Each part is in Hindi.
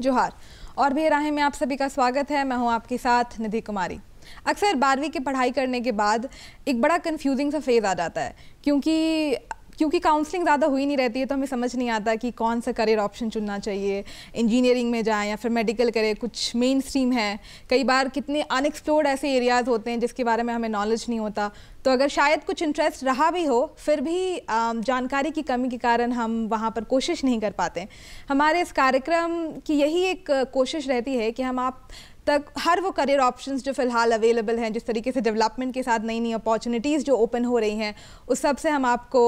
जोहार। और भी राहें में आप सभी का स्वागत है। मैं हूँ आपके साथ निधि कुमारी। अक्सर बारहवीं की पढ़ाई करने के बाद एक बड़ा कंफ्यूजिंग सा फ़ेज़ आ जाता है, क्योंकि क्योंकि काउंसलिंग ज़्यादा हुई नहीं रहती है तो हमें समझ नहीं आता कि कौन सा करियर ऑप्शन चुनना चाहिए। इंजीनियरिंग में जाएँ या फिर मेडिकल करें, कुछ मेन स्ट्रीम है। कई बार कितने अनएक्सप्लोर्ड ऐसे एरियाज़ होते हैं जिसके बारे में हमें नॉलेज नहीं होता। तो अगर शायद कुछ इंटरेस्ट रहा भी हो, फिर भी जानकारी की कमी के कारण हम वहाँ पर कोशिश नहीं कर पाते। हमारे इस कार्यक्रम की यही एक कोशिश रहती है कि हम आप तक हर वो करियर ऑप्शंस जो फ़िलहाल अवेलेबल हैं जिस तरीके से डेवलपमेंट के साथ नई नई अपॉर्चुनिटीज़ जो ओपन हो रही हैं उस सबसे हम आपको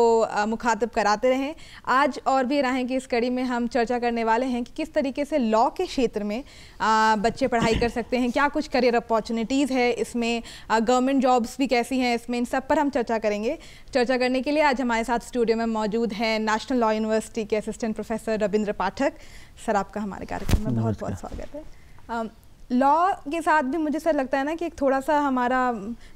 मुखातब कराते रहें। आज और भी राहें कि इस कड़ी में हम चर्चा करने वाले हैं कि किस तरीके से लॉ के क्षेत्र में आ, बच्चे पढ़ाई कर सकते हैं क्या कुछ करियर अपॉर्चुनिटीज़ है इसमें गवर्नमेंट जॉब्स भी कैसी हैं इसमें इन सब पर हम चर्चा करेंगे। चर्चा करने के लिए आज हमारे साथ स्टूडियो में मौजूद हैं नेशनल लॉ यूनिवर्सिटी के assistant professor Ravindra Pathak sir आपका हमारे कार्यक्रम में बहुत बहुत स्वागत है। लॉ के साथ भी मुझे सर लगता है ना कि एक थोड़ा सा हमारा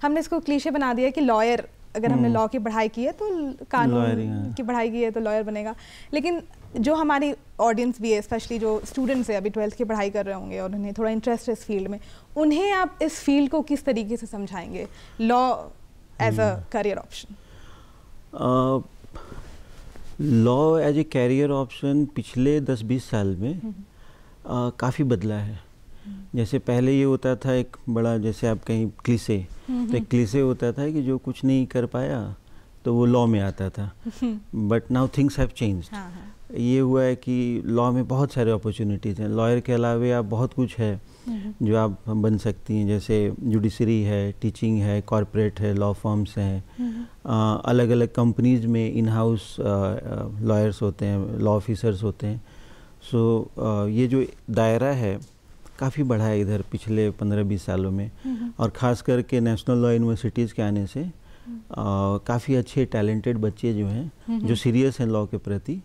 हमने इसको क्लीशे बना दिया कि लॉयर अगर हमने लॉ हम्म। की पढ़ाई की है तो कानून की पढ़ाई की है तो लॉयर बनेगा। लेकिन जो हमारी ऑडियंस भी है स्पेशली जो स्टूडेंट्स है अभी ट्वेल्थ की पढ़ाई कर रहे होंगे और उन्हें थोड़ा इंटरेस्ट है इस फ़ील्ड में उन्हें आप इस फ़ील्ड को किस तरीके से समझाएँगे? Law as a career option law as a career option पिछले 10-20 साल में uh, काफ़ी बदला है। जैसे पहले ये होता था एक बड़ा जैसे आप कहीं क्लिसे तो एक क्लिसे होता था कि जो कुछ नहीं कर पाया तो वो लॉ में आता था। But now things have change ये हुआ है कि लॉ में बहुत सारे अपॉर्चुनिटीज़ हैं। लॉयर के अलावे आप बहुत कुछ है जो आप बन सकती हैं। जैसे जुडिशरी है टीचिंग है कॉरपोरेट है लॉ फॉर्म्स हैं। अलग अलग कंपनीज़ में इन हाउस लॉयर्स होते हैं लॉ ऑफिसर्स होते हैं। सो so, ये जो दायरा है काफ़ी बढ़ा है इधर पिछले पंद्रह बीस सालों में। और ख़ास करके नेशनल लॉ यूनिवर्सिटीज़ के आने से काफ़ी अच्छे टैलेंटेड बच्चे जो हैं जो सीरियस हैं लॉ के प्रति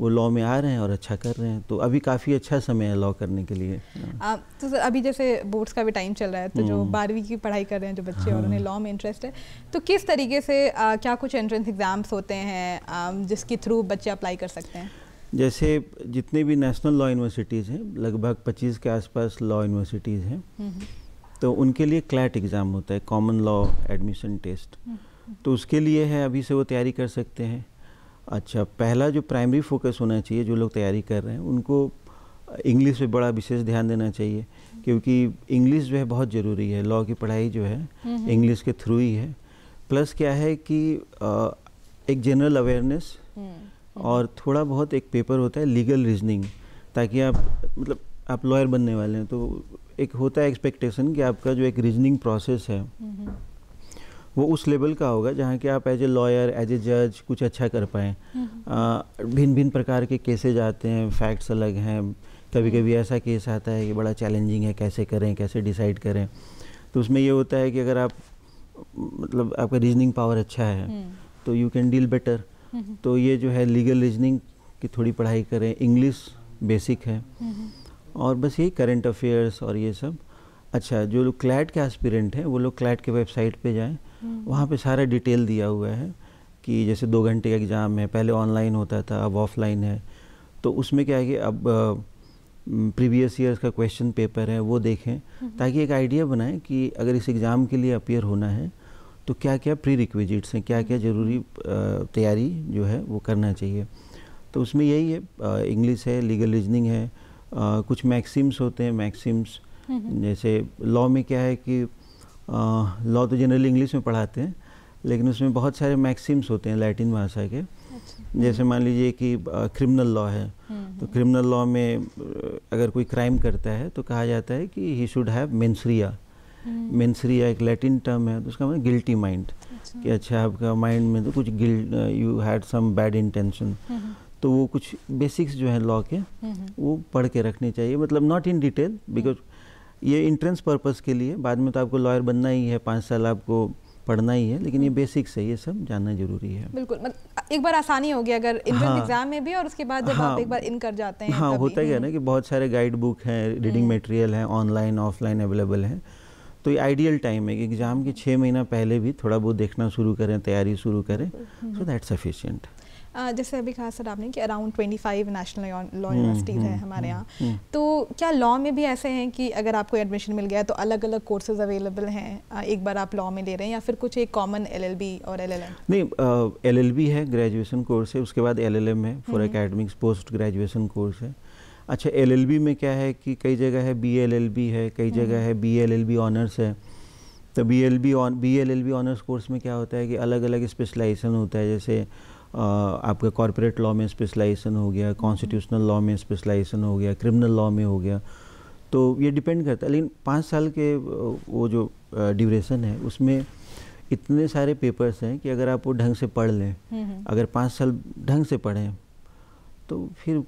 वो लॉ में आ रहे हैं और अच्छा कर रहे हैं। तो अभी काफ़ी अच्छा समय है लॉ करने के लिए। आ, तो सर अभी जैसे बोर्ड्स का भी टाइम चल रहा है तो जो हम्म। बारहवीं की पढ़ाई कर रहे हैं जो बच्चे हाँ। और उन्हें लॉ में इंटरेस्ट है तो किस तरीके से आ, क्या कुछ एंट्रेंस एग्ज़ाम्स होते हैं आ, जिसके थ्रू बच्चे अप्लाई कर सकते हैं? जैसे जितने भी नेशनल लॉ यूनिवर्सिटीज़ हैं लगभग 25 के आसपास लॉ यूनिवर्सिटीज़ हैं तो उनके लिए क्लैट एग्ज़ाम होता है कॉमन लॉ एडमिशन टेस्ट। तो उसके लिए है अभी से वो तैयारी कर सकते हैं। अच्छा पहला जो प्राइमरी फोकस होना चाहिए जो लोग तैयारी कर रहे हैं उनको इंग्लिश पे बड़ा विशेष ध्यान देना चाहिए क्योंकि इंग्लिश जो है बहुत ज़रूरी है लॉ की पढ़ाई जो है इंग्लिश के थ्रू ही है। प्लस क्या है कि एक जनरल अवेयरनेस और थोड़ा बहुत एक पेपर होता है लीगल रीजनिंग ताकि आप मतलब आप लॉयर बनने वाले हैं तो एक होता है एक्सपेक्टेशन कि आपका जो एक रीजनिंग प्रोसेस है वो उस लेवल का होगा जहाँ कि आप as a lawyer as a जज कुछ अच्छा कर पाएँ। भिन्न भिन्न प्रकार के केसेज आते हैं फैक्ट्स अलग हैं कभी कभी ऐसा केस आता है कि बड़ा चैलेंजिंग है कैसे करें कैसे डिसाइड करें। तो उसमें ये होता है कि अगर आप मतलब आपका रीजनिंग पावर अच्छा है हम्म। तो यू कैन डील बेटर तो ये जो है लीगल रीजनिंग की थोड़ी पढ़ाई करें। इंग्लिश बेसिक है। और बस यही करंट अफेयर्स और ये सब। अच्छा जो लोग क्लैट के एस्पिरेंट हैं, वो लोग क्लैट के वेबसाइट पे जाएँ। वहाँ पे सारा डिटेल दिया हुआ है कि जैसे दो घंटे का एग्ज़ाम है, पहले ऑनलाइन होता था, अब ऑफलाइन है। तो उसमें क्या है कि अब प्रीवियस ईयर्स का क्वेश्चन पेपर है, वो देखें। ताकि एक आइडिया बनाएँ कि अगर इस एग्ज़ाम के लिए अपियर होना है तो क्या क्या प्री रिक्विजिट्स हैं क्या क्या ज़रूरी तैयारी जो है वो करना चाहिए? तो उसमें यही है इंग्लिश है लीगल रीजनिंग है आ, कुछ मैक्सिम्स होते हैं मैक्सिम्स जैसे लॉ में क्या है कि लॉ तो जनरली इंग्लिश में पढ़ाते हैं लेकिन उसमें बहुत सारे मैक्सिम्स होते हैं लैटिन भाषा के। अच्छा। जैसे मान लीजिए कि क्रिमिनल लॉ है तो क्रिमिनल लॉ में अगर कोई क्राइम करता है तो कहा जाता है कि he should have mens rea mens rea एक लैटिन टर्म है तो उसका मतलब गिल्टी माइंड कि अच्छा आपका माइंड में तो कुछ guilt you had some bad intention. तो वो कुछ बेसिक्स जो है लॉ के वो पढ़ के रखने चाहिए मतलब नॉट इन डिटेल बिकॉज़ ये इंट्रेंस पर्पज़ के लिए बाद में तो आपको लॉयर बनना ही है पाँच साल आपको पढ़ना ही है लेकिन ये बेसिक्स है ये सब जानना ज़रूरी है। बिल्कुल मतलब एक बार आसानी होगी अगर एग्ज़ाम हाँ, में भी और उसके बाद जब हाँ, आप एक बार इन कर जाते हैं हाँ होता है ना कि बहुत सारे गाइड बुक हैं रीडिंग मटेरियल हैं ऑनलाइन ऑफलाइन अवेलेबल हैं तो ये आइडियल टाइम है कि एग्ज़ाम के छः महीना पहले भी थोड़ा बहुत देखना शुरू करें तैयारी शुरू करें। सो दैट सफिशियंट जैसे अभी कहा सर आपने कि अराउंड 25 नेशनल लॉ यूनिवर्सिटीज़ हैं हमारे यहाँ। तो क्या लॉ में भी ऐसे हैं कि अगर आपको एडमिशन मिल गया तो अलग अलग कोर्सेज अवेलेबल हैं एक बार आप लॉ में ले रहे हैं या फिर कुछ एक कॉमन एलएलबी और एलएलएम नहीं एलएलबी है ग्रेजुएशन कोर्स है उसके बाद एलएलएम है for academics post graduation course है। अच्छा एलएलबी में क्या है कि कई जगह है बी एल है कई जगह है बी एल ऑनर्स है। तो B L B on B L L B honours course में क्या होता है कि अलग अलग स्पेशलाइजेशन होता है जैसे आपका कॉरपोरेट लॉ में स्पेशलाइजेशन हो गया कॉन्स्टिट्यूशनल लॉ में स्पेशलाइजेशन हो गया क्रिमिनल लॉ में हो गया। तो ये डिपेंड करता है लेकिन पाँच साल के वो जो ड्यूरेशन है उसमें इतने सारे पेपर्स हैं कि अगर आप वो ढंग से पढ़ लें हम्म, हम्म। अगर पाँच साल ढंग से पढ़ें तो फिर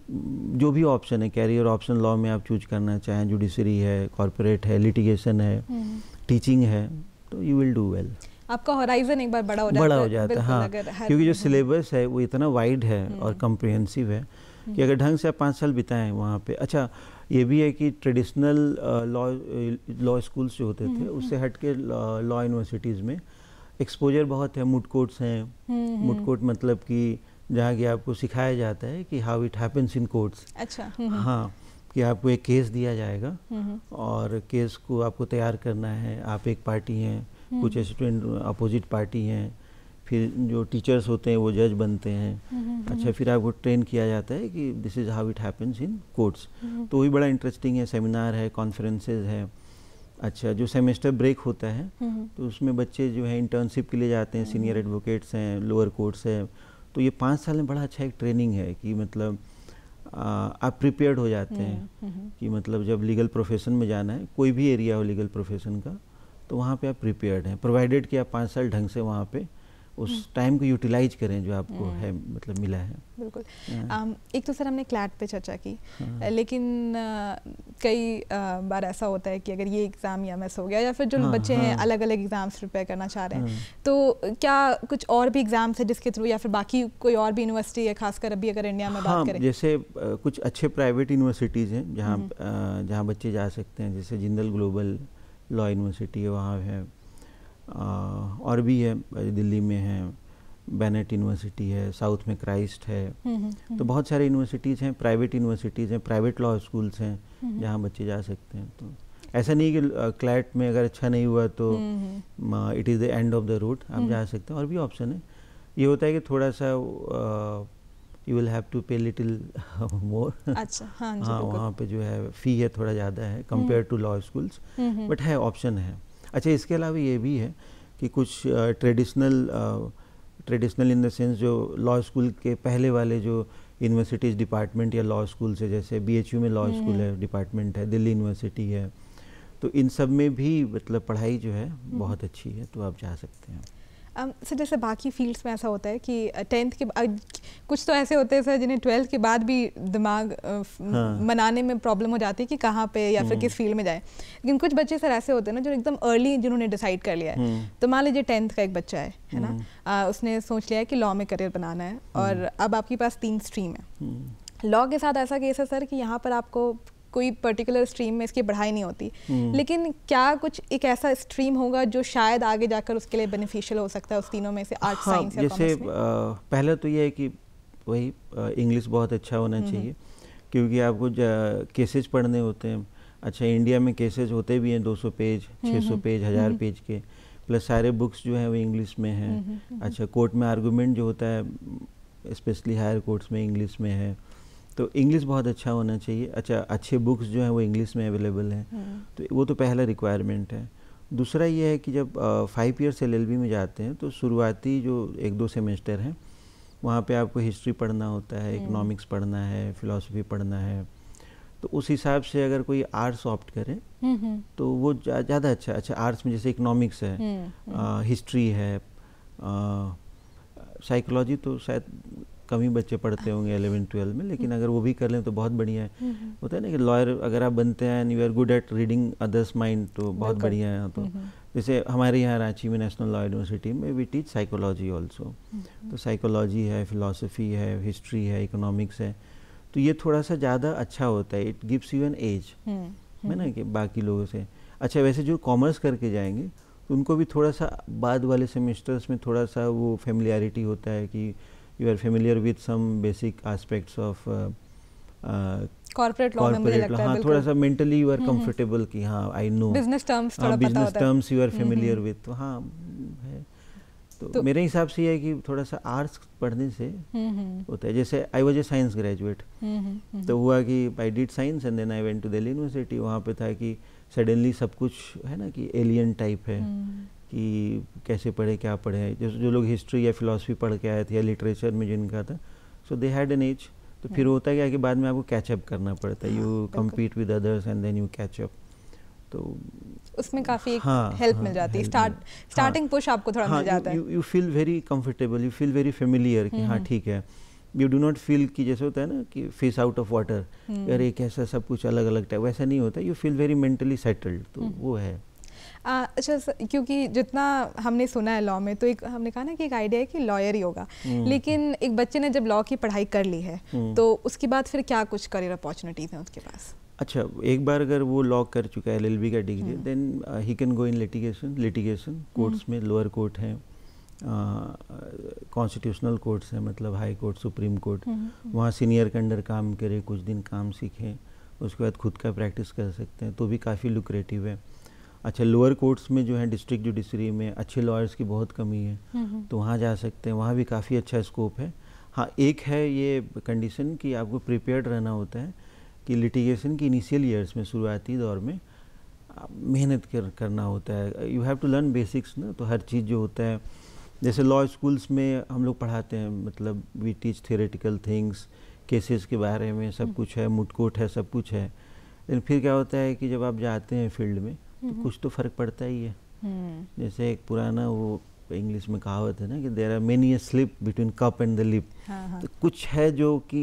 जो भी ऑप्शन है कैरियर ऑप्शन लॉ में आप चूज़ करना चाहें जुडिशरी है कॉरपोरेट है लिटिगेशन है टीचिंग हम्म। है तो यू विल डू वेल आपका होराइजन एक बार बड़ा हो जाता बड़ा हो जाता है हाँ क्योंकि जो सिलेबस है वो इतना वाइड है हम्म। और कम्प्रिहेंसिव है कि हम्म। अगर ढंग से आप पाँच साल बिताएँ वहाँ पे। अच्छा ये भी है कि ट्रेडिशनल लॉ लॉ स्कूल्स जो होते थे उससे हट के लॉ यूनिवर्सिटीज़ में एक्सपोजर बहुत है मुड कोर्ट्स हैं। मुड कोर्ट मतलब कि जहाँ की आपको सिखाया जाता है कि how it happens in courts अच्छा। हम्म, हम्म। हाँ कि आपको एक केस दिया जाएगा हम्म, और केस को आपको तैयार करना है। आप एक पार्टी हैं कुछ स्टूडेंट अपोजिट पार्टी हैं फिर जो टीचर्स होते हैं वो जज बनते हैं। अच्छा फिर आपको ट्रेन किया जाता है कि this is how it happens in courts तो वही बड़ा इंटरेस्टिंग है सेमिनार है कॉन्फ्रेंसेज है। अच्छा जो सेमेस्टर ब्रेक होता है तो उसमें बच्चे जो है इंटर्नशिप के लिए जाते हैं सीनियर एडवोकेट्स हैं लोअर कोर्ट्स हैं। तो ये पाँच साल में बड़ा अच्छा एक ट्रेनिंग है कि मतलब आ, आप प्रिपेयर्ड हो जाते हैं हम्म, हम्म, हम्म। कि मतलब जब लीगल प्रोफेशन में जाना है कोई भी एरिया हो लीगल प्रोफेशन का तो वहाँ पे आप प्रिपेयर्ड हैं प्रोवाइडेड कि आप पाँच साल ढंग से वहाँ पे उस टाइम। को यूटिलाइज करें जो आपको है हम्म। मतलब मिला है बिल्कुल um, एक तो सर हमने क्लैट पे चर्चा की हाँ। लेकिन कई बार ऐसा होता है कि अगर ये एग्ज़ाम या मिस हो गया या फिर जो हाँ, बच्चे हाँ, हैं अलग अलग एग्ज़ाम्स प्रिपेयर करना चाह रहे हैं हाँ। तो क्या कुछ और भी एग्ज़ाम्स है जिसके थ्रू या फिर बाकी कोई और भी यूनिवर्सिटी है खासकर अभी अगर इंडिया में बात हाँ, करें जैसे कुछ अच्छे प्राइवेट यूनिवर्सिटीज़ हैं जहाँ हम्म। जहाँ बच्चे जा सकते हैं जैसे जिंदल ग्लोबल लॉ यूनिवर्सिटी है वहाँ है और भी है दिल्ली में है बैनेट यूनिवर्सिटी है साउथ में क्राइस्ट है। हम्म, हम्म, हम्म। तो बहुत सारे यूनिवर्सिटीज़ हैं प्राइवेट यूनिवर्सिटीज़ हैं प्राइवेट लॉ स्कूल्स हैं जहाँ बच्चे जा सकते हैं। तो ऐसा नहीं कि क्लैट में अगर अच्छा नहीं हुआ तो it is the end of the route आप जा सकते हैं। और भी ऑप्शन है। ये होता है कि थोड़ा सा you will have to pay little more अच्छा हाँ, हाँ वहाँ पे जो है फ़ी है थोड़ा ज़्यादा है compare to law schools but है ऑप्शन है। अच्छा इसके अलावा ये भी है कि कुछ traditional traditional in the sense जो लॉ स्कूल के पहले वाले जो यूनिवर्सिटीज़ डिपार्टमेंट या लॉ स्कूल से जैसे बीएचयू में लॉ स्कूल है डिपार्टमेंट है दिल्ली यूनिवर्सिटी है तो इन सब में भी मतलब पढ़ाई जो है हम्म। बहुत अच्छी है तो आप जा सकते हैं सर जैसे बाकी फील्ड्स में ऐसा होता है कि टेंथ के बाद कुछ तो ऐसे होते हैं सर जिन्हें ट्वेल्थ के बाद भी दिमाग हाँ। मनाने में प्रॉब्लम हो जाती है कि कहाँ पे या फिर किस फ़ील्ड हम्म। में जाए लेकिन कुछ बच्चे सर ऐसे होते हैं ना जो एकदम अर्ली जिन्होंने डिसाइड कर लिया है हम्म। तो मान लीजिए टेंथ का एक बच्चा है है ना हम्म। आ, उसने सोच लिया है कि लॉ में करियर बनाना है और अब आपके पास तीन स्ट्रीम है लॉ के साथ ऐसा केस है सर कि यहाँ पर आपको कोई पर्टिकुलर स्ट्रीम में इसकी पढ़ाई नहीं होती। हम्म। लेकिन क्या कुछ एक ऐसा स्ट्रीम होगा जो शायद आगे जाकर उसके लिए बेनिफिशियल हो सकता है उस तीनों में से आर्ट हाँ, साइंस जैसे पहले तो ये है कि वही इंग्लिश बहुत अच्छा होना हम्म, चाहिए हम्म। क्योंकि आपको केसेज पढ़ने होते हैं। अच्छा इंडिया में केसेज होते भी हैं 200 पेज 600 पेज हज़ार पेज के प्लस सारे बुक्स जो हैं वो इंग्लिश में हैं। अच्छा कोर्ट में आर्गूमेंट जो होता है स्पेशली हायर कोर्ट्स में इंग्लिश में है। तो इंग्लिश बहुत अच्छा होना चाहिए। अच्छा अच्छे बुक्स जो हैं वो इंग्लिश में अवेलेबल हैं। हम्म। तो वो तो पहला रिक्वायरमेंट है। दूसरा ये है कि जब फाइव ईयर्स एल में जाते हैं तो शुरुआती जो एक दो सेमेस्टर हैं वहाँ पे आपको हिस्ट्री पढ़ना होता है इकोनॉमिक्स हम्म। पढ़ना है फिलोसफी पढ़ना है। तो उस हिसाब से अगर कोई आर्ट्स ऑप्ट करे हम्म, तो वो ज़्यादा अच्छा अच्छा आर्ट्स में जैसे इकोनॉमिक्स है हिस्ट्री है साइकोलॉजी तो शायद कम ही बच्चे पढ़ते होंगे एलेवन ट्वेल्व में लेकिन अगर वो भी कर लें तो बहुत बढ़िया है। हम्म, हम्म। होता है ना कि लॉयर अगर आप बनते हैं and you are good at reading others mind तो बहुत बढ़िया है तो। हम्म, जैसे हमारे यहाँ रांची में नेशनल लॉ यूनिवर्सिटी में वी टीच साइकोलॉजी ऑल्सो तो साइकोलॉजी है फिलोसफी है हिस्ट्री है इकोनॉमिक्स है। तो ये थोड़ा सा ज़्यादा अच्छा होता है। It gives you an edge है ना कि बाकी लोगों से। अच्छा वैसे जो कॉमर्स करके जाएँगे तो उनको भी थोड़ा सा बाद वाले सेमेस्टर्स में थोड़ा सा वो फेमिलियरिटी होता है कि you are familiar with some basic aspects of corporate law में मुझे लगता है हाँ थोड़ा सा मेंटली यू आर कंफर्टेबल कि हाँ आई नो बिज़नेस टर्म्स थोड़ा business terms you are familiar with तो हाँ है। तो, तो मेरे हिसाब से ये है कि थोड़ा सा आर्ट्स पढ़ने से होता है जैसे I was a science graduate तो हुआ कि I did science and then I went to Delhi university वहाँ पे था कि सडनली सब कुछ है ना कि एलियन टाइप है। कि कैसे पढ़े क्या पढ़े जो जो लोग हिस्ट्री या फिलोसफी पढ़ के आए थे या लिटरेचर में जिनका था so they had an edge तो फिर होता है क्या कि बाद में आपको कैचअप करना पड़ता है। You compete with others and then you catch up तो उसमें काफ़ी हाँ, हेल्प हाँ, मिल जाती है। स्टार्ट स्टार्टिंग पुश आपको थोड़ा हाँ, मिल जाता है। You feel very comfortable you feel very familiar कि हाँ ठीक है। यू डू नॉट फील कि जैसे होता है ना कि फेस आउट ऑफ़ वाटर अरे कैसा सब कुछ अलग अलग टाइप वैसा नहीं होता। You feel very mentally settled तो हम्म। वो है। अच्छा क्योंकि जितना हमने सुना है लॉ में तो एक हमने कहा ना कि एक आइडिया है कि लॉयर ही होगा। हम्म। लेकिन एक बच्चे ने जब लॉ की पढ़ाई कर ली है हम्म। तो उसके बाद फिर क्या कुछ करियर अपॉर्चुनिटीज़ हैं उसके पास? अच्छा एक बार अगर वो लॉ कर चुका है एलएलबी का degree then he can go in litigation litigation courts में लोअर कोर्ट है कॉन्स्टिट्यूशनल कोर्ट्स हैं मतलब हाई कोर्ट सुप्रीम कोर्ट वहाँ सीनियर के अंडर काम करे कुछ दिन काम सीखें उसके बाद खुद का प्रैक्टिस कर सकते हैं तो भी काफ़ी लुक्रेटिव है। अच्छा लोअर कोर्ट्स में जो है डिस्ट्रिक्ट जुडिशरी में अच्छे लॉयर्स की बहुत कमी है। तो वहाँ जा सकते हैं वहाँ भी काफ़ी अच्छा स्कोप है। हाँ एक है ये कंडीशन कि आपको प्रिपेयर्ड रहना होता है कि लिटिगेशन की इनिशियल ईयर्स में शुरुआती दौर में मेहनत कर करना होता है। You have to learn basics ना तो हर चीज़ जो होता है जैसे लॉ स्कूल्स में हम लोग पढ़ाते हैं मतलब we teach theoretical things cases के बारे में सब हम्म। कुछ है मुटकोट है सब कुछ है। लेकिन फिर क्या होता है कि जब आप जाते हैं फ़ील्ड में तो हम्म। कुछ तो फ़र्क पड़ता ही है। हम्म। जैसे एक पुराना वो इंग्लिश में कहावत है ना कि there are many slip between cup and the lip तो कुछ है जो कि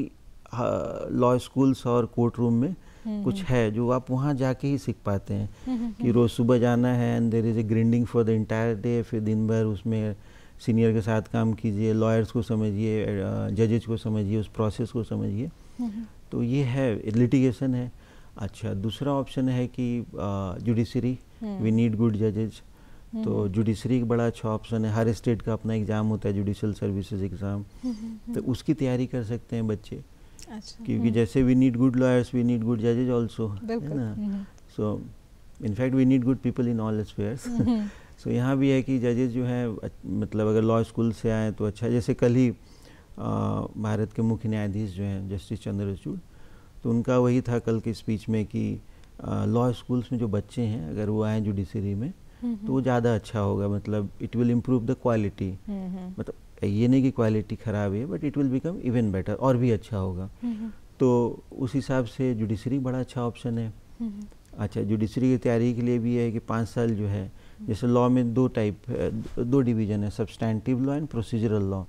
लॉ स्कूल्स और कोर्ट रूम में कुछ है जो आप वहाँ जाके ही सीख पाते हैं कि रोज़ सुबह जाना है and there is a grinding for the entire day फिर दिन भर उसमें सीनियर के साथ काम कीजिए लॉयर्स को समझिए जजेज को समझिए उस प्रोसेस को समझिए। तो ये है लिटिगेशन है। अच्छा दूसरा ऑप्शन है कि जुडिशरी वी नीड गुड जजेज तो जुडिशरी एक बड़ा अच्छा ऑप्शन है। हर स्टेट का अपना एग्ज़ाम होता है जुडिशल सर्विसेज़ एग्ज़ाम तो उसकी तैयारी कर सकते हैं बच्चे। अच्छा, क्योंकि हम्म। जैसे we need good lawyers we need good जजेज also है ना? So in fact we need good people in all spheres so यहाँ भी है कि जजेज जो हैं मतलब अगर लॉ स्कूल से आए तो अच्छा। जैसे कल ही भारत के मुख्य न्यायाधीश जो हैं जस्टिस चंद्रचूड़ तो उनका वही था कल के स्पीच में कि लॉ स्कूल्स में जो बच्चे हैं अगर वो आए जुडिशरी में तो वो ज़्यादा अच्छा होगा। मतलब it will improve the quality मतलब ये नहीं कि क्वालिटी ख़राब है but it will become even better और भी अच्छा होगा। तो उस हिसाब से जुडिशरी बड़ा अच्छा ऑप्शन है। अच्छा जुडिशरी की तैयारी के लिए भी है कि पाँच साल जो है जैसे लॉ में दो टाइप दो डिवीज़न है substantive law and procedural law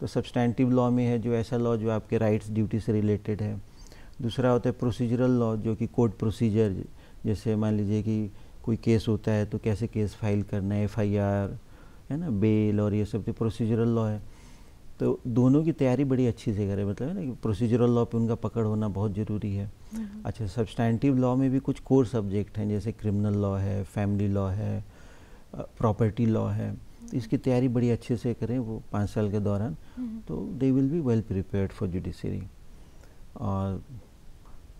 तो सब्सटैंटिव लॉ में है जो ऐसा लॉ जो आपके राइट्स ड्यूटी से रिलेटेड है। दूसरा होता है प्रोसीजरल लॉ जो कि कोर्ट प्रोसीजर जैसे मान लीजिए कि कोई केस होता है तो कैसे केस फ़ाइल करना है एफआईआर है ना बेल और ये सब तो प्रोसीजरल लॉ है। तो दोनों की तैयारी बड़ी अच्छी से करें मतलब है ना कि प्रोसीजरल लॉ पे उनका पकड़ होना बहुत ज़रूरी है। हम्म। अच्छा सब्सटैंटिव लॉ में भी कुछ कोर सब्जेक्ट हैं जैसे क्रिमिनल लॉ है फैमिली लॉ है प्रॉपर्टी लॉ है। तो इसकी तैयारी बड़ी अच्छे से करें वो पाँच साल के दौरान हम्म। तो they will be well prepared for judiciary और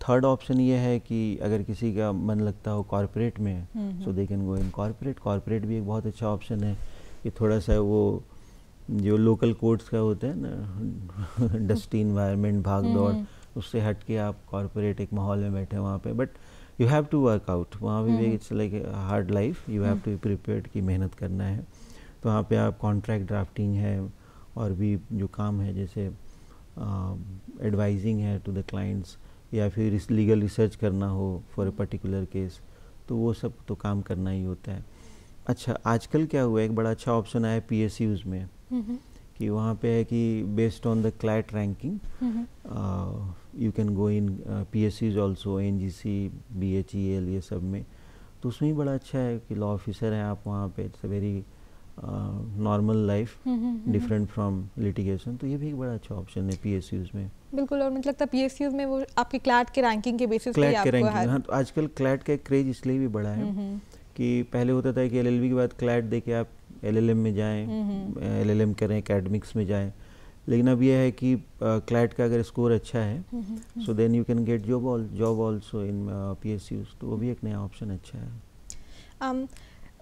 थर्ड ऑप्शन ये है कि अगर किसी का मन लगता हो कॉरपोरेट में so they can go in corporate corporate भी एक बहुत अच्छा ऑप्शन है कि थोड़ा सा वो जो लोकल कोर्ट्स का होता है ना डस्टी इन्वायरमेंट भाग हम्म, दौड़ हम्म। उससे हट के आप कॉरपोरेट एक माहौल में बैठे वहाँ पे. But you have to work out वहाँ भी it's like hard life you have to be prepared की मेहनत करना है. तो वहाँ पे आप कॉन्ट्रैक्ट ड्राफ्टिंग है और भी जो काम है जैसे एडवाइजिंग uh, है टू द क्लाइंट्स या फिर लीगल रिसर्च करना हो फॉर ए पर्टिकुलर केस तो वो सब तो काम करना ही होता है। अच्छा आजकल क्या हुआ एक बड़ा अच्छा ऑप्शन आया पी एस यूज़ में कि वहाँ पे है कि based on the CLAT ranking you can go in P S Us also N G C B H E L ये सब में। तो उसमें ही बड़ा अच्छा है कि लॉ ऑफिसर हैं आप वहाँ पे it's very normal life different from litigation तो ये भी एक बड़ा अच्छा ऑप्शन है पी एस यूज़ में। बिल्कुल और मुझे लगता है पीएसयू में वो आपके क्लैट के रैंकिंग के बेसिस क्लैट के रैंकिंग हाँ तो आजकल क्लैट का क्रेज इसलिए भी बढ़ा है कि पहले होता था कि एलएलबी के बाद क्लैट दे के आप एलएलएम में जाएँ एलएलएम करें एकेडमिक्स में जाएँ। लेकिन अब यह है कि क्लैट का अगर स्कोर अच्छा है so then you can get job job also in P तो वो भी एक नया ऑप्शन अच्छा है। Um,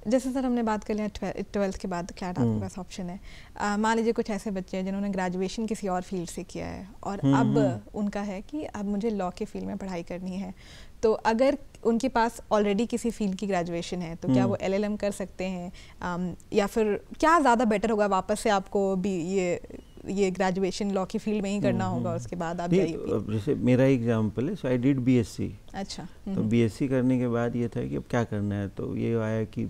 जैसे सर हमने बात कर लिया ट्वेल्थ के बाद क्या आपके पास ऑप्शन है। मान लीजिए कुछ ऐसे बच्चे हैं जिन्होंने ग्रेजुएशन किसी और फ़ील्ड से किया है और अब उनका है कि अब मुझे लॉ के फ़ील्ड में पढ़ाई करनी है। तो अगर उनके पास ऑलरेडी किसी फ़ील्ड की ग्रेजुएशन है तो क्या हम्म। वो एलएलएम कर सकते हैं? आम, या फिर क्या ज़्यादा बेटर होगा वापस से आपको भी ये ये ग्रेजुएशन लॉ की फ़ील्ड में ही करना होगा हम्म, उसके बाद आप जैसे मेरा एग्जांपल है सो आई डिड बीएससी अच्छा तो बीएससी हम्म। करने के बाद ये था कि अब क्या करना है? तो ये आया कि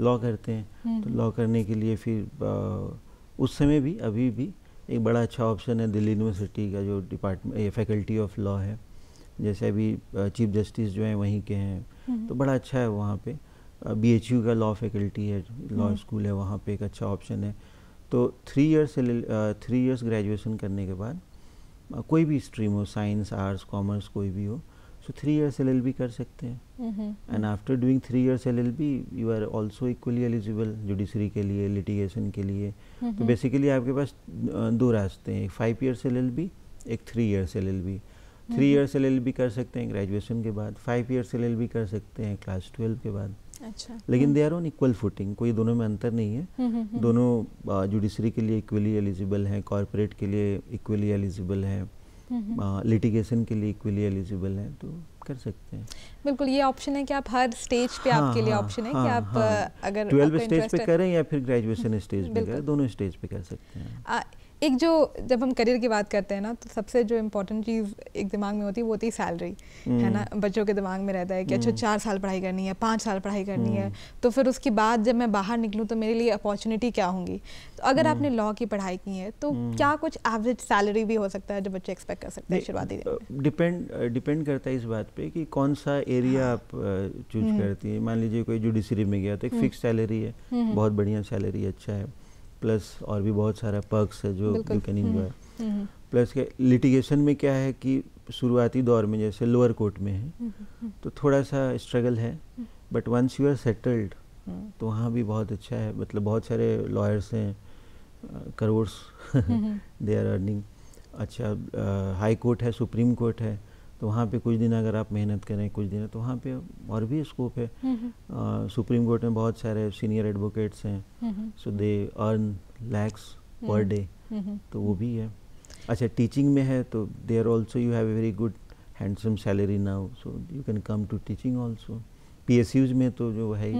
लॉ करते हैं। तो लॉ करने के लिए फिर आ, उस समय भी अभी भी एक बड़ा अच्छा ऑप्शन है दिल्ली यूनिवर्सिटी का जो डिपार्टमेंट फैकल्टी ऑफ़ लॉ है। जैसे अभी चीफ जस्टिस जो हैं वहीं के हैं। हम्म। तो बड़ा अच्छा है वहाँ पे। बी एच यू का लॉ फैकल्टी है लॉ स्कूल हम्म। है वहाँ पे एक अच्छा ऑप्शन है। तो थ्री ईयर्स से थ्री इयर्स ग्रेजुएशन करने के बाद कोई भी स्ट्रीम हो साइंस आर्ट्स कॉमर्स कोई भी हो सो थ्री इयर्स एल कर सकते हैं and after doing three years L you are also equally eligible judiciary के लिए लिटिगेशन के लिए तो बेसिकली आपके पास दो रास्ते हैं एक फाइव ईयर्स एल एक three years L three years L कर सकते हैं ग्रेजुएशन के बाद फाइव ईयर्स एल कर सकते हैं क्लास ट्वेल्व के बाद अच्छा लेकिन they are on equal footing कोई दोनों में अंतर नहीं है। दोनों जुडिशरी के लिए इक्वली एलिजिबल हैं कॉरपोरेट के लिए इक्वली एलिजिबल हैं लिटिगेशन के लिए इक्वली एलिजिबल हैं तो कर सकते हैं। बिल्कुल ये ऑप्शन है कि आप हर स्टेज पे हाँ, आपके लिए ऑप्शन हाँ, है कि हाँ, आप हाँ, अगर ट्वेल्व स्टेज पे करें या फिर ग्रेजुएशन स्टेज पे करें दोनों स्टेज पे कर सकते हैं। एक जो जब हम करियर की बात करते हैं ना तो सबसे जो इम्पोर्टेंट चीज़ एक दिमाग में होती है वो होती है सैलरी है ना? हम्म। बच्चों के दिमाग में रहता है कि अच्छा हम्म। चार साल पढ़ाई करनी है पाँच साल पढ़ाई करनी है। हम्म। तो फिर उसके बाद जब मैं बाहर निकलूँ तो मेरे लिए अपॉर्चुनिटी क्या होंगी? तो अगर आपने लॉ की पढ़ाई की है तो क्या कुछ एवरेज सैलरी भी हो सकता है जो बच्चे एक्सपेक्ट कर सकते हैं शुरुआती डिपेंड डिपेंड करता है इस बात पर कि कौन सा एरिया हाँ। आप चूज़ करती है। मान लीजिए कोई जुडिशरी में गया तो एक फिक्स सैलरी है बहुत बढ़िया सैलरी अच्छा है। प्लस और भी बहुत सारा पर्क्स है जो यू कैन इंजॉय प्लस के लिटिगेशन में क्या है कि शुरुआती दौर में जैसे लोअर कोर्ट में है हम्म, हम्म, हम्म। तो थोड़ा सा स्ट्रगल है but once you are settled तो वहाँ भी बहुत अच्छा है। मतलब बहुत सारे लॉयर्स हैं करोड्स दे आर अर्निंग अच्छा हाई कोर्ट है सुप्रीम कोर्ट है तो वहाँ पे कुछ दिन अगर आप मेहनत करें कुछ दिन तो वहाँ पे और भी स्कोप है। सुप्रीम कोर्ट में बहुत सारे सीनियर एडवोकेट्स हैं। सो they earn lakhs per day तो वो भी है। अच्छा टीचिंग में है तो there also you have a very good handsome salary now so you can come to teaching also P में तो जो है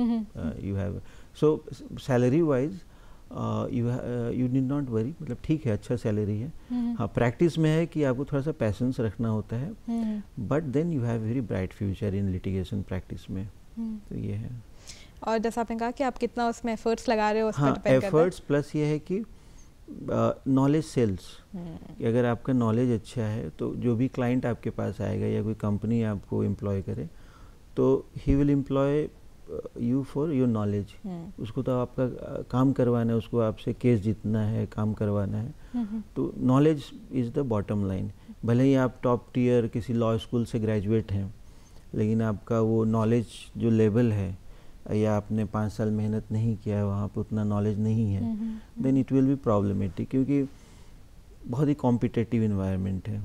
you have so salary wise you you need not worry मतलब ठीक है अच्छा सैलरी है। हम्म। हाँ प्रैक्टिस में है कि आपको थोड़ा सा पैसेंस रखना होता है। But then you have very bright future in litigation practice में। हम्म। तो ये है। और जैसा आपने कहा कि आप कितना उसमें एफर्ट्स लगा रहे हो उस हाँ एफर्ट्स प्लस ये है कि नॉलेज uh, सेल्स कि अगर आपका नॉलेज अच्छा है तो जो भी क्लाइंट आपके पास आएगा या कोई कंपनी आपको एम्प्लॉय करे तो he will employ you for your knowledge उसको तो आपका काम करवाना है उसको आपसे केस जीतना है काम करवाना है। तो knowledge is the bottom line भले ही आप टॉप टीयर किसी लॉ स्कूल से ग्रेजुएट हैं लेकिन आपका वो नॉलेज जो लेवल है या आपने पाँच साल मेहनत नहीं किया है वहाँ पर उतना नॉलेज नहीं है then it will be problematic क्योंकि बहुत ही कॉम्पिटेटिव इन्वायरमेंट है।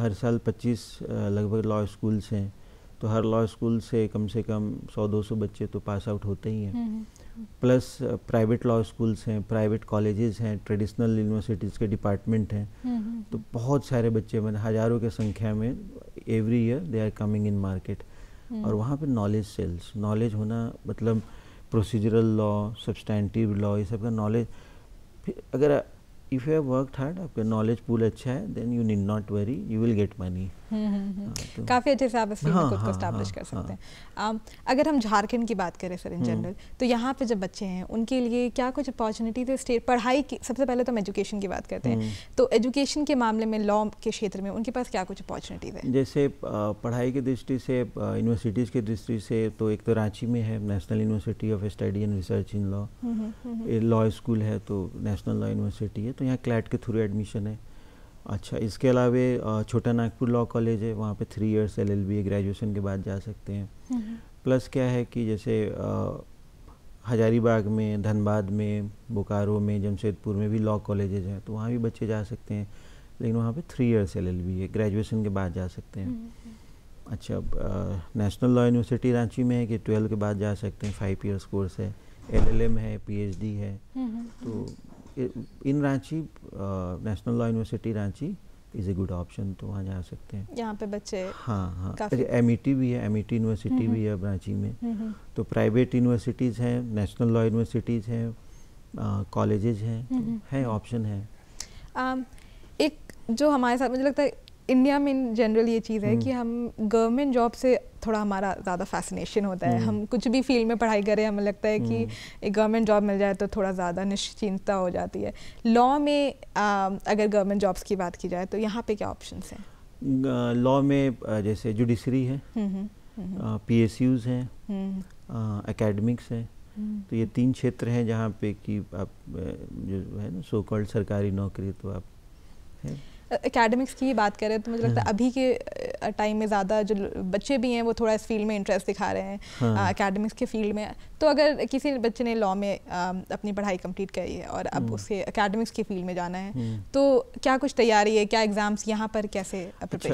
हर साल 25 लगभग लॉ स्कूल्स हैं। तो हर लॉ स्कूल से कम से कम 100-200 बच्चे तो पास आउट होते ही हैं। प्लस प्राइवेट लॉ स्कूल्स हैं प्राइवेट कॉलेजेस हैं ट्रेडिशनल यूनिवर्सिटीज़ के डिपार्टमेंट हैं। हम्म, हम्म, तो हम्म। बहुत सारे बच्चे मैंने हज़ारों के संख्या में every year they are coming in market और वहाँ पे नॉलेज सेल्स नॉलेज होना मतलब प्रोसीजरल लॉ सब्सटैंटिव लॉ ये सब का नॉलेज अगर if you have worked hard आपका नॉलेज पूल अच्छा है then you need not worry you will get money काफ़ी अच्छे से आप इस फ़ील्ड में हाँ, खुद को स्टैब्लिश हाँ, कर सकते हाँ। हैं अगर हम झारखंड की बात करें सर इन जनरल तो यहाँ पे जब बच्चे हैं उनके लिए क्या कुछ अपॉर्चुनिटीज़ थे स्टेट पढ़ाई की सबसे पहले तो हम एजुकेशन की बात करते हैं। तो एजुकेशन के मामले में लॉ के क्षेत्र में उनके पास क्या कुछ अपॉर्चुनिटीज़ है? जैसे पढ़ाई की दृष्टि से यूनिवर्सिटीज़ की दृष्टि से तो एक तो रांची में है national university of study and research in law law school है तो नेशनल लॉ यूनिवर्सिटी है तो यहाँ क्लैट के थ्रू एडमिशन है। अच्छा इसके अलावा छोटा नागपुर लॉ कॉलेज है वहाँ पे three years L L graduation के बाद जा सकते हैं। प्लस क्या है कि जैसे हजारीबाग में धनबाद में बोकारो में जमशेदपुर में भी लॉ कॉलेजेज हैं तो वहाँ भी बच्चे जा सकते हैं। लेकिन वहाँ पे थ्री इयर्स एल है ग्रेजुएशन के बाद जा सकते हैं। हम्म, हम्म। अच्छा नेशनल लॉ यूनिवर्सिटी रांची में है कि ट्वेल्व के बाद जा सकते हैं फाइव ईयर्स कोर्स है। एलएलएम है पीएचडी है। हम्म, तो in Ranchi national law university Ranchi is a good option तो वहाँ जा सकते हैं। यहाँ पे बच्चे हाँ हाँ। एम ई टी भी है एम ई टी यूनिवर्सिटी भी है रांची में। तो प्राइवेट यूनिवर्सिटीज़ हैं नेशनल लॉ यूनिवर्सिटीज़ हैं कॉलेजेज हैं तो है ऑप्शन है। एक जो हमारे साथ मुझे लगता है इंडिया में इन जनरल ये चीज़ है कि हम गवर्नमेंट जॉब से थोड़ा हमारा ज़्यादा फैसिनेशन होता है। हम कुछ भी फ़ील्ड में पढ़ाई करें हमें लगता है कि एक गवर्नमेंट जॉब मिल जाए तो थोड़ा ज़्यादा निश्चिंतता हो जाती है। लॉ में आ, अगर गवर्नमेंट जॉब्स की बात की जाए तो यहाँ पे क्या ऑप्शन हैं? लॉ में जैसे जुडिशरी है पी एस यूज़ हैं एकेडमिक्स हैं। तो ये तीन क्षेत्र हैं जहाँ पे कि आप जो है ना सो कॉल्ड सरकारी नौकरी तो आप है। एकेडमिक्स की बात करें तो मुझे लगता है हाँ। अभी के टाइम में ज़्यादा जो बच्चे भी हैं वो थोड़ा इस फ़ील्ड में इंटरेस्ट दिखा रहे हैं हाँ। एकेडमिक्स के फ़ील्ड में। तो अगर किसी बच्चे ने लॉ में अपनी पढ़ाई कंप्लीट करी है और अब हाँ। उसे एकेडमिक्स की फ़ील्ड में जाना है तो क्या कुछ तैयारी है? क्या एग्ज़ाम्स यहाँ पर कैसे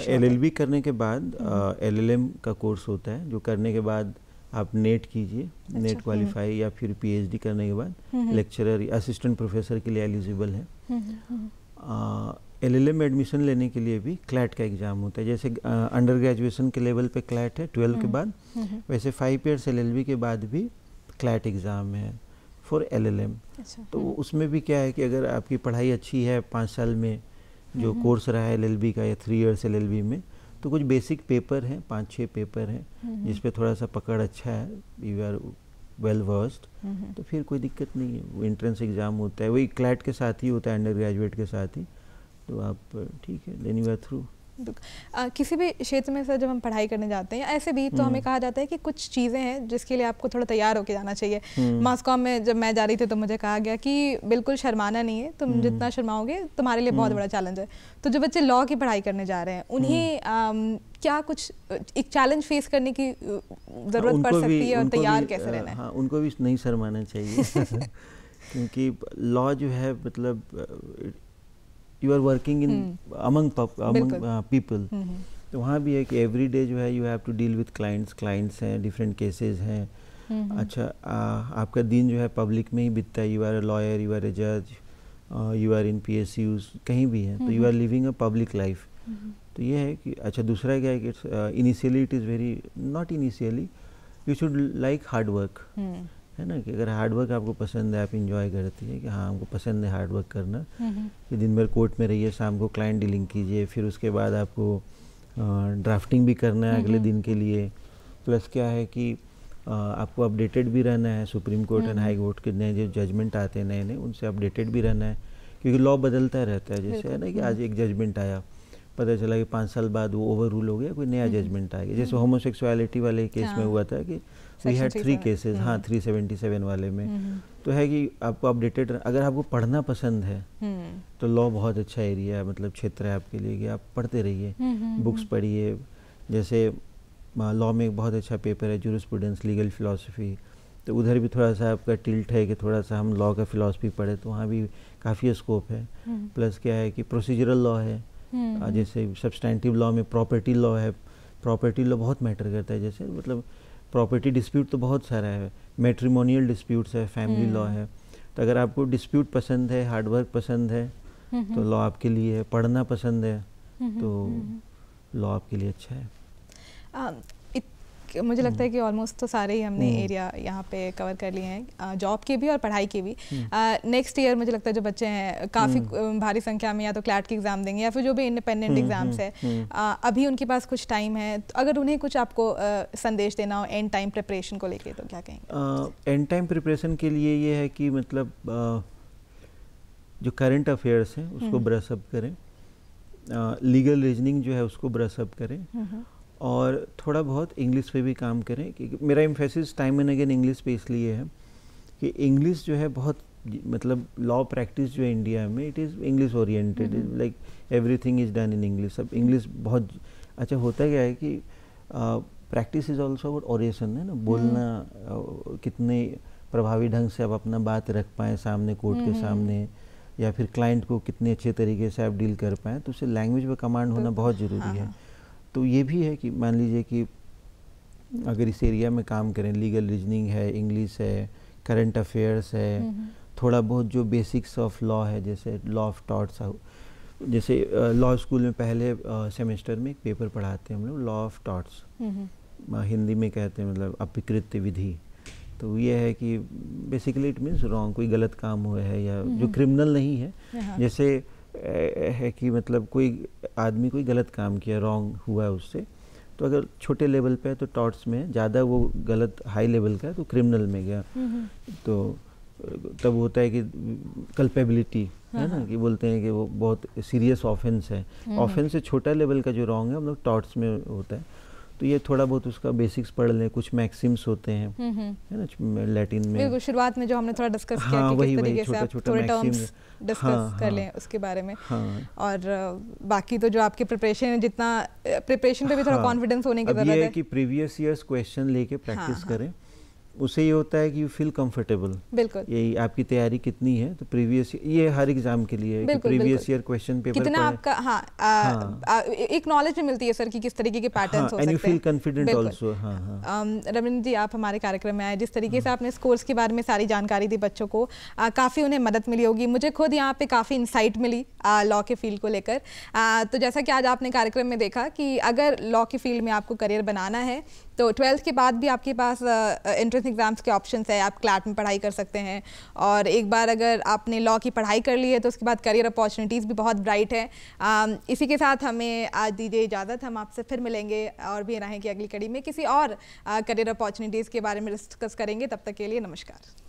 एल एल बी करने के बाद एल एल एम का कोर्स होता है जो करने के बाद आप नेट कीजिए अच्छा, नेट क्वालिफाई या फिर पीएचडी करने के बाद लेक्चरर असिस्टेंट प्रोफेसर के लिए एलिजिबल है। एल एल एम एडमिशन लेने के लिए भी क्लैट का एग्ज़ाम होता है। जैसे अंडर ग्रेजुएशन के लेवल पे क्लैट है ट्वेल्व के हम्म, बाद हम्म, हम्म। वैसे फाइव ईयर्स एल के बाद भी क्लैट एग्ज़ाम है फॉर एल एल एम तो उसमें भी क्या है कि अगर आपकी पढ़ाई अच्छी है पाँच साल में जो कोर्स रहा है एल एल बी का या थ्री ईयर्स एल में तो कुछ बेसिक पेपर हैं पाँच छः पेपर हैं जिस पे थोड़ा सा पकड़ अच्छा है यू आर वेल वर्स्ड तो फिर कोई दिक्कत नहीं है वो एंट्रेंस एग्ज़ाम होता है वही क्लैट के साथ ही होता है अंडर ग्रेजुएट के साथ ही। तो आप ठीक है यू आर थ्रू किसी भी क्षेत्र में सर जब हम पढ़ाई करने जाते हैं ऐसे भी तो हमें हम्म। कहा जाता है कि कुछ चीज़ें हैं जिसके लिए आपको थोड़ा तैयार होकर जाना चाहिए। मास हम्म। कॉम में जब मैं जा रही थी तो मुझे कहा गया कि बिल्कुल शर्माना नहीं है तुम हम्म। जितना शर्माओगे तुम्हारे लिए बहुत बड़ा चैलेंज है। तो जो बच्चे लॉ की पढ़ाई करने जा रहे हैं उन्हें क्या कुछ एक चैलेंज फेस करने की ज़रूरत हाँ, पड़ सकती है और तैयार कैसे रहना है? हाँ उनको भी नहीं शर्माना चाहिए। क्योंकि लॉ जो है मतलब you are working in among people तो वहाँ भी है कि एवरी डे जो है you have to deal with clients clients हैं डिफरेंट केसेस हैं. हम्म, अच्छा आ, आपका दिन जो है पब्लिक में ही बीतता है. You are a lawyer you are a जज you are in P S Us कहीं भी हैं. तो you are living a public life तो ये है कि अच्छा दूसरा क्या है कि initially it is very not initially you should like hard work है ना कि अगर हार्ड वर्क आपको पसंद है आप इंजॉय करती है कि हाँ हमको पसंद है हार्ड वर्क करना कि दिन भर कोर्ट में रहिए शाम को क्लाइंट डीलिंग कीजिए फिर उसके बाद आपको ड्राफ्टिंग भी करना है अगले दिन के लिए। प्लस क्या है कि आ, आपको अपडेटेड भी रहना है supreme court and high court के नए जो जजमेंट आते हैं नए नए उनसे अपडेटेड भी रहना है क्योंकि लॉ बदलता रहता है। जैसे है ना कि आज एक जजमेंट आया पता चला कि पाँच साल बाद वो ओवर रूल हो गया कोई नया जजमेंट आ गया जैसे होमोसेक्सुअलिटी वाले केस में हाँ। हुआ था कि वी हैड थ्री केसेस हाँ थ्री सेवेंटी सेवन वाले में। हम्म, हम्म। तो है कि आपको अपडेटेड अगर आपको पढ़ना पसंद है हम्म। तो लॉ बहुत अच्छा एरिया है मतलब क्षेत्र है आपके लिए कि आप पढ़ते रहिए बुक्स पढ़िए। जैसे लॉ में एक बहुत अच्छा पेपर है जूरिस्प्रूडेंस लीगल फिलोसफी तो उधर भी थोड़ा सा आपका टिल्ट है कि थोड़ा सा हम लॉ का फिलोसफी पढ़े तो वहाँ भी काफ़ी स्कोप है। प्लस क्या है कि प्रोसीजरल लॉ है। जैसे सब्सटैंटिव लॉ में प्रॉपर्टी लॉ है। प्रॉपर्टी लॉ बहुत मैटर करता है जैसे मतलब प्रॉपर्टी डिस्प्यूट तो बहुत सारा है मेट्रीमोनियल डिस्प्यूट्स है फैमिली लॉ हम्म। है तो अगर आपको डिस्प्यूट पसंद है हार्डवर्क पसंद है तो लॉ। आपके लिए है पढ़ना पसंद है तो लॉ आपके लिए अच्छा है मुझे लगता है कि ऑलमोस्ट तो सारे ही हमने एरिया हम्म। यहाँ पे कवर कर लिए हैं जॉब के भी और पढ़ाई के भी। नेक्स्ट हम्म। ईयर मुझे लगता है जो बच्चे हैं काफ़ी हम्म। भारी संख्या में या तो क्लैट के एग्ज़ाम देंगे या फिर जो भी इंडिपेंडेंट एग्ज़ाम्स है अभी उनके पास कुछ टाइम है तो अगर उन्हें कुछ आपको संदेश देना हो एंड टाइम प्रिपरेशन को लेके तो क्या कहेंगे? एंड टाइम प्रिपरेशन के लिए ये है कि मतलब जो करंट अफेयर्स हैं उसको ब्रशअप करें। लीगल रीजनिंग जो है उसको ब्रशअप करें। और थोड़ा बहुत इंग्लिश पे भी काम करें क्योंकि मेरा emphasis time and again English पे इसलिए है कि इंग्लिश जो है बहुत मतलब लॉ प्रैक्टिस जो है इंडिया में it is English oriented like everything is done in English अब इंग्लिश बहुत अच्छा होता क्या है कि practice is also about oration है ना? बोलना uh, कितने प्रभावी ढंग से आप अपना बात रख पाएँ सामने कोर्ट के सामने या फिर क्लाइंट को कितने अच्छे तरीके से आप डील कर पाएँ तो उसे लैंग्वेज में कमांड होना बहुत ज़रूरी हाँ, है। हाँ। तो ये भी है कि मान लीजिए कि अगर इस एरिया में काम करें लीगल रीजनिंग है इंग्लिश है करंट अफेयर्स है थोड़ा बहुत जो बेसिक्स ऑफ़ लॉ है जैसे लॉ ऑफ़ टॉट्स जैसे लॉ स्कूल में पहले सेमेस्टर में एक पेपर पढ़ाते हैं हम लोग लॉ ऑफ़ टॉट्स हिंदी में कहते हैं मतलब अपिकृत विधि। तो ये है कि बेसिकली इट मीन्स रॉन्ग कोई गलत काम हुआ है या जो क्रिमिनल नहीं है। हाँ। जैसे है कि मतलब कोई आदमी कोई गलत काम किया रॉन्ग हुआ है उससे तो अगर छोटे लेवल पे है तो टॉर्ट्स में ज़्यादा वो गलत हाई लेवल का है तो क्रिमिनल में गया। तो तब होता है कि कल्पेबिलिटी है ना हाँ, हाँ। कि बोलते हैं कि वो बहुत सीरियस ऑफेंस है। ऑफेंस से छोटा लेवल का जो रॉन्ग है हम लोग टॉट्स में होता है। तो ये थोड़ा बहुत उसका बेसिक्स पढ़ लें कुछ मैक्सिम्स होते हैं है ना लैटिन में शुरुआत में जो हमने थोड़ा डिस्कस किया हाँ, कि वही, किस तरीके से आप थोड़े टर्म्स डिस्कस हाँ, कर हाँ, लें उसके बारे में। हाँ, और बाकी तो जो आपके प्रिपरेशन है जितना प्रिपरेशन पे भी थोड़ा कॉन्फिडेंस होने की ज़रूरत है। कि प्रीवियस ईयर्स क्वेश्चन लेके प्रैक्टिस करें। उससे ये होता है कि यू फील कंफर्टेबल बिल्कुल। यही आपकी तैयारी कितनी है? तो प्रीवियस ये हर एग्ज़ाम के लिए है प्रीवियस ईयर क्वेश्चन पेपर कितना आपका हाँ, आ, हाँ. आ, एक नॉलेज मिलती है सर कि किस तरीके के पैटर्न्स हाँ, हो सकते हैं। फील कॉन्फिडेंट आल्सो हाँ रविंद्र जी आप हमारे कार्यक्रम में आए जिस तरीके से हाँ। आपने कोर्स के बारे में सारी जानकारी दी बच्चों को काफ़ी उन्हें मदद मिली होगी। मुझे खुद यहाँ पे काफ़ी इंसाइट मिली लॉ के फ़ील्ड को लेकर। तो जैसा कि आज आपने कार्यक्रम में देखा कि अगर लॉ के फ़ील्ड में आपको करियर बनाना है तो ट्वेल्थ के बाद भी आपके पास एंट्रेंस एग्ज़ाम्स के ऑप्शन है, आप क्लैट में पढ़ाई कर सकते हैं। और एक बार अगर आपने लॉ की पढ़ाई कर ली है तो उसके बाद करियर अपॉर्चुनिटीज़ भी बहुत ब्राइट है। इसी के साथ हमें आज दीजिए इजाज़त, हम आपसे फिर मिलेंगे और भी रहें कि अगली कड़ी में किसी और करियर अपॉर्चुनिटीज़ के बारे में डिस्कस करेंगे। तब तक के लिए नमस्कार।